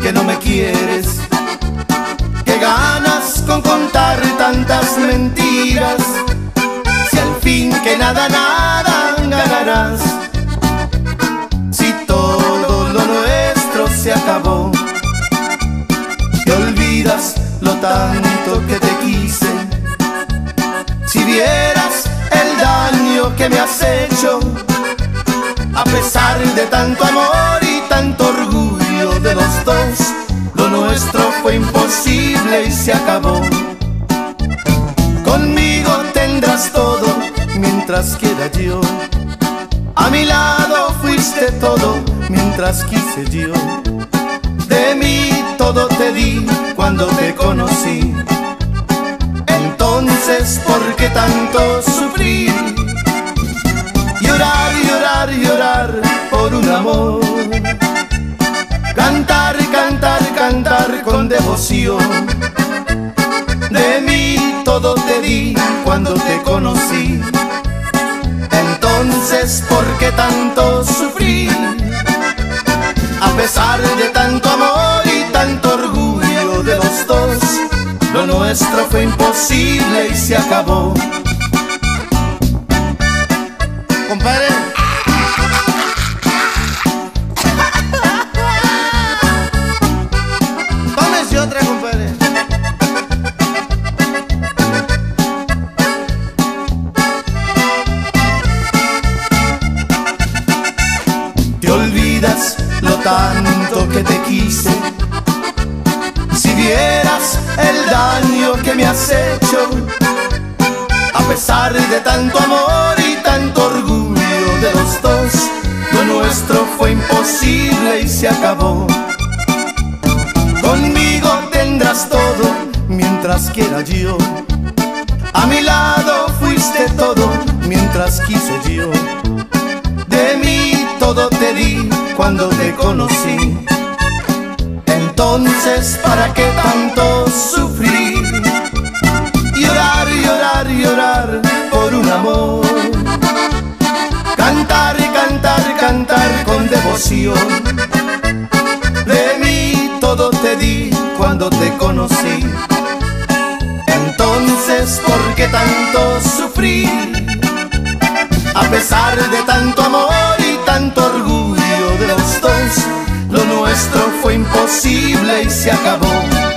que no me quieres. ¿Qué ganas con contar tantas mentiras? Si al fin que nada, nada ganarás. Si todo lo nuestro se acabó, te olvidas lo tanto que te quise. Si vieras el daño que me has hecho, a pesar de tanto amor y tanto orgullo fue imposible y se acabó. Conmigo tendrás todo mientras quiera yo. A mi lado fuiste todo mientras quise yo. De mí todo te di cuando te conocí. Entonces, ¿por qué tanto sufrir? Llorar, llorar, llorar por un amor. De mí todo te di cuando te conocí. Entonces, ¿por qué tanto sufrir? A pesar de tanto amor y tanto orgullo de los dos, lo nuestro fue imposible y se acabó. Compadre. Te olvidas lo tanto que te quise. Si vieras el daño que me has hecho, a pesar de tanto amor y tanto orgullo de los dos, lo nuestro fue imposible y se acabó. Conmigo tendrás todo mientras quiera yo. A mi lado fuiste todo mientras quise yo. Cuando te conocí. Entonces, ¿para qué tanto sufrir? Llorar, llorar, llorar por un amor. Cantar, cantar, cantar con devoción. De mí todo te di cuando te conocí. Entonces, ¿por qué tanto sufrir? A pesar de tanto amor y tanto orgullo nuestro fue imposible y se acabó.